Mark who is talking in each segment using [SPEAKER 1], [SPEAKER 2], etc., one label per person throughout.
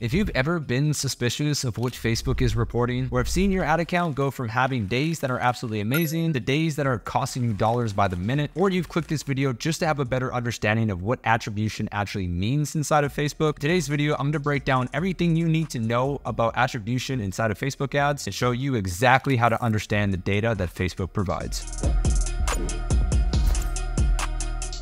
[SPEAKER 1] If you've ever been suspicious of what Facebook is reporting, or have seen your ad account go from having days that are absolutely amazing to days that are costing you dollars by the minute, or you've clicked this video just to have a better understanding of what attribution actually means inside of Facebook, today's video, I'm gonna break down everything you need to know about attribution inside of Facebook ads and show you exactly how to understand the data that Facebook provides.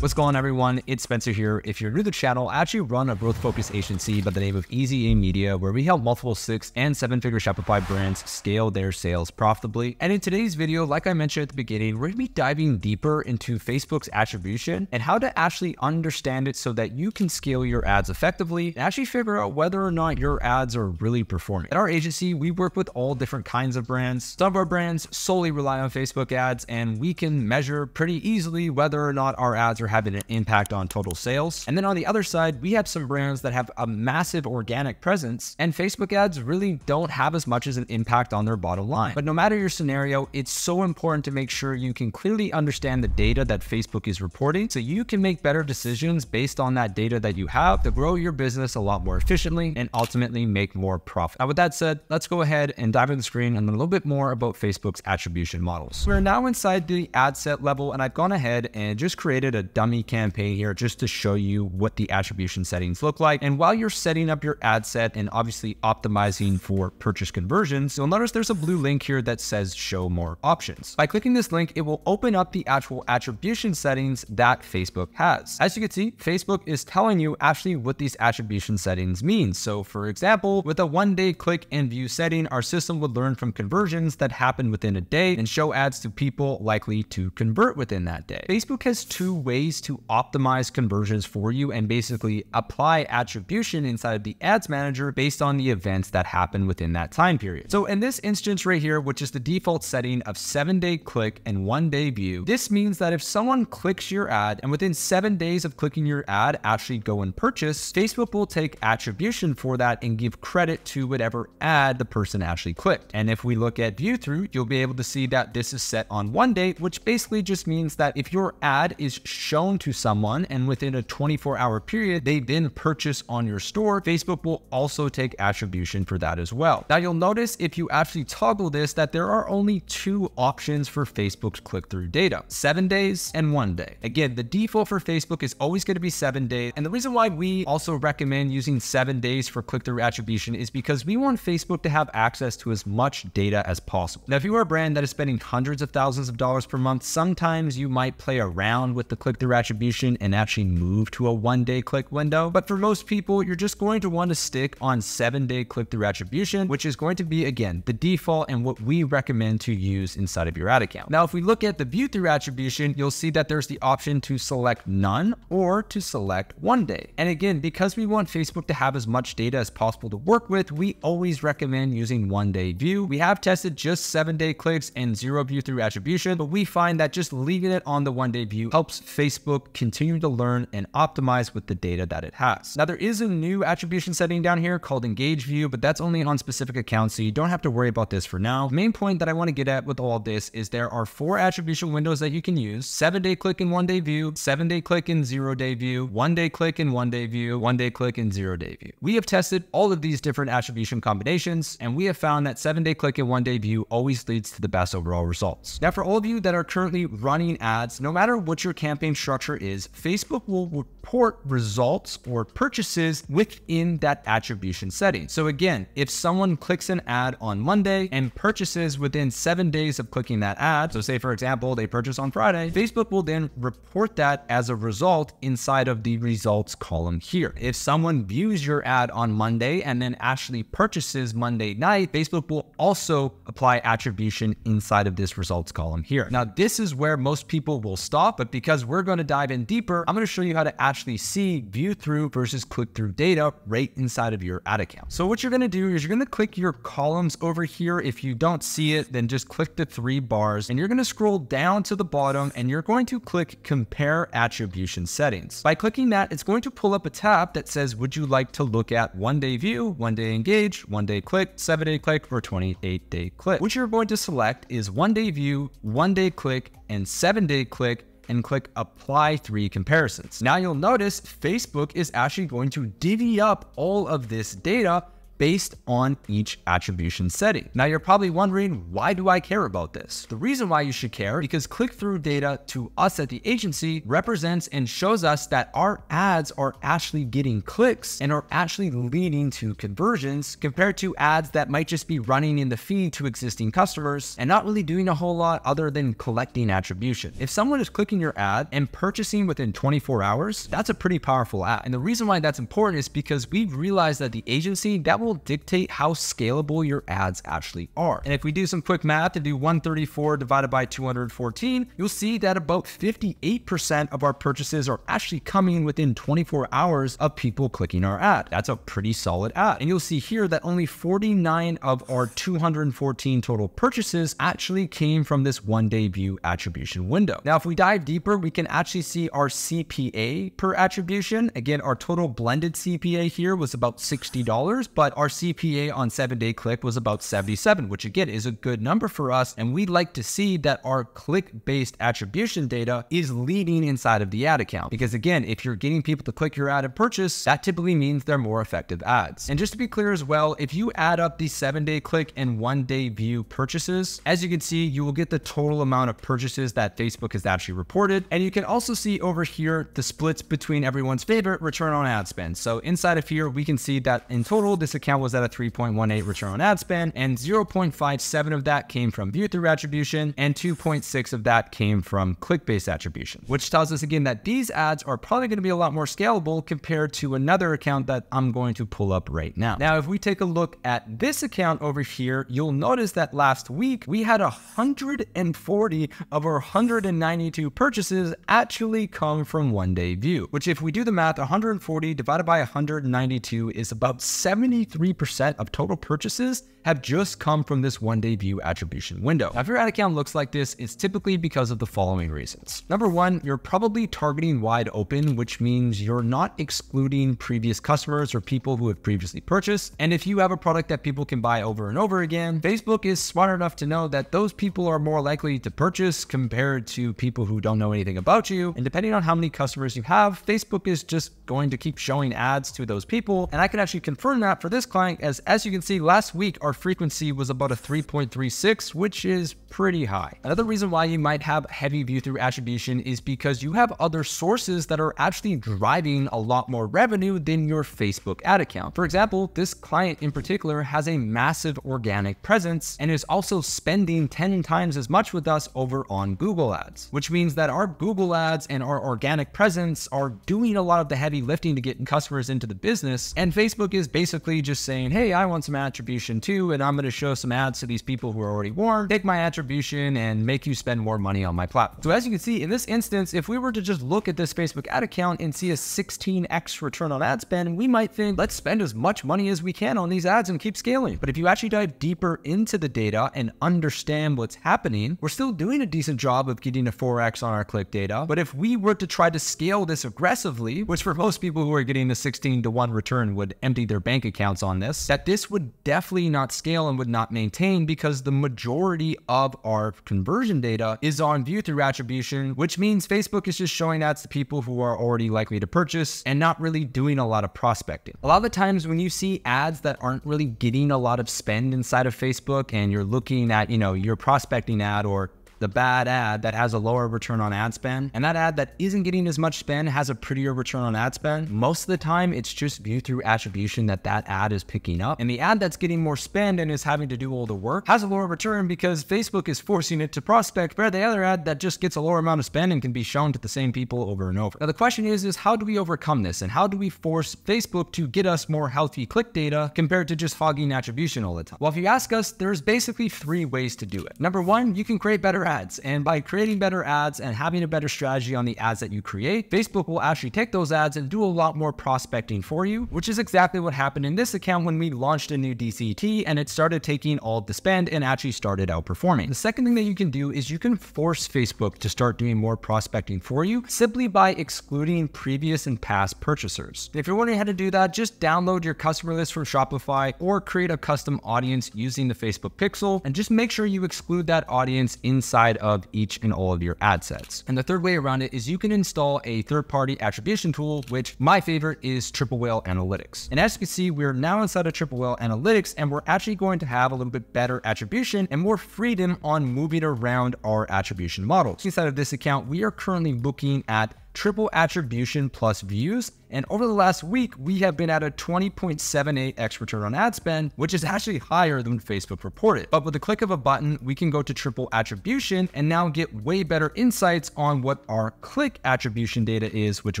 [SPEAKER 1] What's going on everyone? It's Spencer here. If you're new to the channel, I actually run a growth focused agency by the name of Easy A Media where we help multiple six and seven figure Shopify brands scale their sales profitably. And in today's video, like I mentioned at the beginning, we're gonna be diving deeper into Facebook's attribution and how to actually understand it so that you can scale your ads effectively and actually figure out whether or not your ads are really performing. At our agency, we work with all different kinds of brands. Some of our brands solely rely on Facebook ads and we can measure pretty easily whether or not our ads are having an impact on total sales. And then on the other side, we have some brands that have a massive organic presence and Facebook ads really don't have as much as an impact on their bottom line. But no matter your scenario, it's so important to make sure you can clearly understand the data that Facebook is reporting so you can make better decisions based on that data that you have to grow your business a lot more efficiently and ultimately make more profit. Now, with that said, let's go ahead and dive into the screen and a little bit more about Facebook's attribution models. We're now inside the ad set level and I've gone ahead and just created a dummy campaign here just to show you what the attribution settings look like. And while you're setting up your ad set and obviously optimizing for purchase conversions, you'll notice there's a blue link here that says show more options. By clicking this link, it will open up the actual attribution settings that Facebook has. As you can see, Facebook is telling you actually what these attribution settings mean. So for example, with a one day click and view setting, our system would learn from conversions that happen within a day and show ads to people likely to convert within that day. Facebook has two ways to optimize conversions for you and basically apply attribution inside of the ads manager based on the events that happen within that time period. So in this instance right here, which is the default setting of seven day click and one day view, this means that if someone clicks your ad and within seven days of clicking your ad actually go and purchase, Facebook will take attribution for that and give credit to whatever ad the person actually clicked. And if we look at view through, you'll be able to see that this is set on one day, which basically just means that if your ad is shown shown to someone and within a 24 hour period, they then purchase on your store, Facebook will also take attribution for that as well. Now you'll notice if you actually toggle this that there are only two options for Facebook's click-through data, seven days and one day. Again, the default for Facebook is always going to be seven days. And the reason why we also recommend using seven days for click-through attribution is because we want Facebook to have access to as much data as possible. Now, if you are a brand that is spending hundreds of thousands of dollars per month, sometimes you might play around with the attribution and actually move to a one day click window. But for most people, you're just going to want to stick on seven day click through attribution, which is going to be, again, the default and what we recommend to use inside of your ad account. Now, if we look at the view through attribution, you'll see that there's the option to select none or to select one day. And again, because we want Facebook to have as much data as possible to work with, we always recommend using one day view. We have tested just seven day clicks and zero view through attribution, but we find that just leaving it on the one day view helps Facebook Facebook continue to learn and optimize with the data that it has. Now, there is a new attribution setting down here called Engage View, but that's only on specific accounts, so you don't have to worry about this for now. The main point that I want to get at with all this is there are four attribution windows that you can use, seven day click and one day view, seven day click and zero day view, one day click and one day view, one day click and zero day view. We have tested all of these different attribution combinations, and we have found that seven day click and one day view always leads to the best overall results. Now, for all of you that are currently running ads, no matter what your campaign structure is Facebook will report results or purchases within that attribution setting. So again, if someone clicks an ad on Monday and purchases within seven days of clicking that ad, so say for example, they purchase on Friday, Facebook will then report that as a result inside of the results column here. If someone views your ad on Monday and then actually purchases Monday night, Facebook will also apply attribution inside of this results column here. Now, this is where most people will stop, but because we're going to dive in deeper, I'm going to show you how to actually see view through versus click through data right inside of your ad account. So what you're going to do is you're going to click your columns over here. If you don't see it, then just click the three bars and you're going to scroll down to the bottom and you're going to click compare attribution settings. By clicking that, it's going to pull up a tab that says, would you like to look at one day view, one day engage, one day click, seven day click, or 28 day click? What you're going to select is one day view, one day click, and seven day click and click apply three comparisons. Now you'll notice Facebook is actually going to divvy up all of this data based on each attribution setting. Now you're probably wondering, why do I care about this? The reason why you should care because click-through data to us at the agency represents and shows us that our ads are actually getting clicks and are actually leading to conversions compared to ads that might just be running in the feed to existing customers and not really doing a whole lot other than collecting attribution. If someone is clicking your ad and purchasing within 24 hours, that's a pretty powerful ad. And the reason why that's important is because we've realized that the agency that will will dictate how scalable your ads actually are. And if we do some quick math and do 134 divided by 214, you'll see that about 58% of our purchases are actually coming within 24 hours of people clicking our ad. That's a pretty solid ad. And you'll see here that only 49 of our 214 total purchases actually came from this one day view attribution window. Now, if we dive deeper, we can actually see our CPA per attribution. Again, our total blended CPA here was about $60, but our CPA on seven day click was about 77, which again is a good number for us. And we'd like to see that our click based attribution data is leading inside of the ad account. Because again, if you're getting people to click your ad and purchase, that typically means they're more effective ads. And just to be clear as well, if you add up the seven day click and one day view purchases, as you can see, you will get the total amount of purchases that Facebook has actually reported. And you can also see over here the splits between everyone's favorite return on ad spend. So inside of here, we can see that in total, this account was at a 3.18 return on ad spend, and 0.57 of that came from view through attribution, and 2.6 of that came from click based attribution, which tells us again that these ads are probably going to be a lot more scalable compared to another account that I'm going to pull up right now. Now, if we take a look at this account over here, you'll notice that last week we had 140 of our 192 purchases actually come from one day view, which if we do the math, 140 divided by 192 is about 73 3% of total purchases have just come from this one day view attribution window. Now, if your ad account looks like this, it's typically because of the following reasons. Number one, you're probably targeting wide open, which means you're not excluding previous customers or people who have previously purchased. And if you have a product that people can buy over and over again, Facebook is smart enough to know that those people are more likely to purchase compared to people who don't know anything about you. And depending on how many customers you have, Facebook is just going to keep showing ads to those people. And I can actually confirm that for this client as as you can see last week our frequency was about a 3.36 which is pretty high. Another reason why you might have heavy view through attribution is because you have other sources that are actually driving a lot more revenue than your Facebook ad account. For example, this client in particular has a massive organic presence and is also spending 10 times as much with us over on Google ads, which means that our Google ads and our organic presence are doing a lot of the heavy lifting to get customers into the business. And Facebook is basically just saying, hey, I want some attribution too, and I'm going to show some ads to these people who are already warm, take my attribution and make you spend more money on my platform. So as you can see in this instance, if we were to just look at this Facebook ad account and see a 16x return on ad spend, we might think, let's spend as much money as we can on these ads and keep scaling. But if you actually dive deeper into the data and understand what's happening, we're still doing a decent job of getting a 4x on our click data. But if we were to try to scale this aggressively, which for most people who are getting a 16 to 1 return would empty their bank accounts on this, that this would definitely not scale and would not maintain because the majority of our conversion data is on view through attribution, which means Facebook is just showing ads to people who are already likely to purchase and not really doing a lot of prospecting. A lot of the times when you see ads that aren't really getting a lot of spend inside of Facebook and you're looking at, you know, your prospecting ad or the bad ad that has a lower return on ad spend, and that ad that isn't getting as much spend has a prettier return on ad spend, most of the time it's just view through attribution that that ad is picking up. And the ad that's getting more spend and is having to do all the work has a lower return because Facebook is forcing it to prospect, where the other ad that just gets a lower amount of spend and can be shown to the same people over and over. Now the question is, is how do we overcome this and how do we force Facebook to get us more healthy click data compared to just hogging attribution all the time? Well, if you ask us, there's basically three ways to do it. Number one, you can create better ads. And by creating better ads and having a better strategy on the ads that you create, Facebook will actually take those ads and do a lot more prospecting for you, which is exactly what happened in this account when we launched a new DCT and it started taking all the spend and actually started outperforming. The second thing that you can do is you can force Facebook to start doing more prospecting for you simply by excluding previous and past purchasers. If you're wondering how to do that, just download your customer list from Shopify or create a custom audience using the Facebook Pixel and just make sure you exclude that audience inside inside of each and all of your ad sets. And the third way around it is you can install a third-party attribution tool, which my favorite is Triple Whale Analytics. And as you can see, we're now inside of Triple Whale Analytics, and we're actually going to have a little bit better attribution and more freedom on moving around our attribution models. Inside of this account, we are currently looking at triple attribution plus views. And over the last week, we have been at a 20.78x return on ad spend, which is actually higher than Facebook reported. But with the click of a button, we can go to triple attribution and now get way better insights on what our click attribution data is, which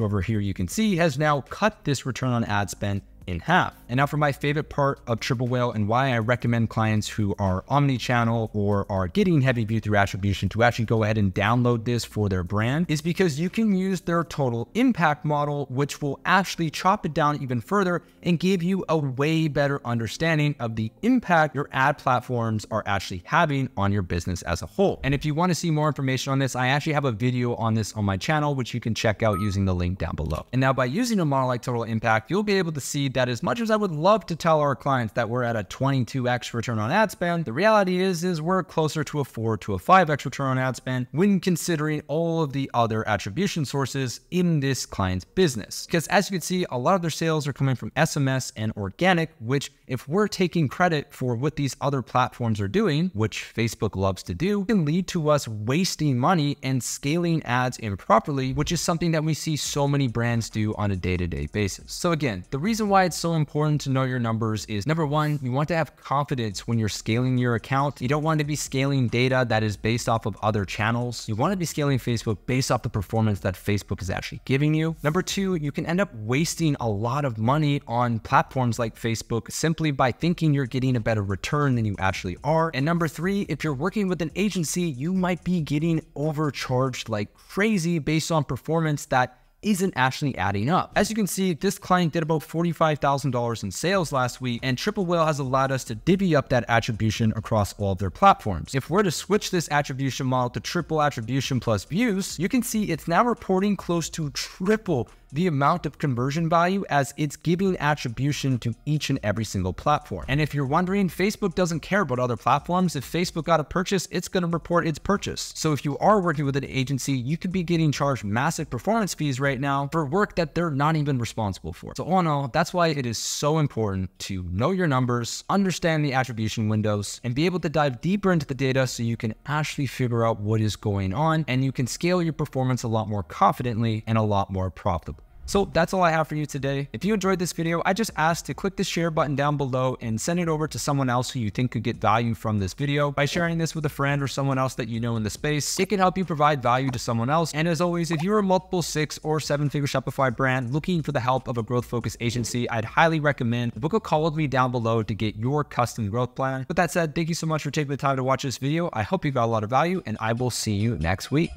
[SPEAKER 1] over here you can see has now cut this return on ad spend in half. And now for my favorite part of Triple Whale and why I recommend clients who are omni-channel or are getting heavy view through attribution to actually go ahead and download this for their brand is because you can use their total impact model, which will actually chop it down even further and give you a way better understanding of the impact your ad platforms are actually having on your business as a whole. And if you want to see more information on this, I actually have a video on this on my channel, which you can check out using the link down below. And now by using a model like Total Impact, you'll be able to see that as much as I would love to tell our clients that we're at a 22x return on ad spend, the reality is is we're closer to a 4 to a 5x return on ad spend when considering all of the other attribution sources in this client's business. Because as you can see, a lot of their sales are coming from SMS and organic, which if we're taking credit for what these other platforms are doing, which Facebook loves to do, can lead to us wasting money and scaling ads improperly, which is something that we see so many brands do on a day-to-day -day basis. So again, the reason why it's so important to know your numbers is number one, you want to have confidence when you're scaling your account. You don't want to be scaling data that is based off of other channels. You want to be scaling Facebook based off the performance that Facebook is actually giving you. Number two, you can end up wasting a lot of money on platforms like Facebook simply by thinking you're getting a better return than you actually are. And number three, if you're working with an agency, you might be getting overcharged like crazy based on performance that isn't actually adding up. As you can see, this client did about $45,000 in sales last week, and Triple Whale has allowed us to divvy up that attribution across all of their platforms. If we're to switch this attribution model to triple attribution plus views, you can see it's now reporting close to triple the amount of conversion value as it's giving attribution to each and every single platform. And if you're wondering, Facebook doesn't care about other platforms. If Facebook got a purchase, it's going to report its purchase. So if you are working with an agency, you could be getting charged massive performance fees right now for work that they're not even responsible for. So all in all, that's why it is so important to know your numbers, understand the attribution windows, and be able to dive deeper into the data so you can actually figure out what is going on and you can scale your performance a lot more confidently and a lot more profitably. So that's all I have for you today. If you enjoyed this video, I just ask to click the share button down below and send it over to someone else who you think could get value from this video. By sharing this with a friend or someone else that you know in the space, it can help you provide value to someone else. And as always, if you're a multiple six or seven figure Shopify brand looking for the help of a growth focused agency, I'd highly recommend book a call with me down below to get your custom growth plan. With that said, thank you so much for taking the time to watch this video. I hope you got a lot of value and I will see you next week.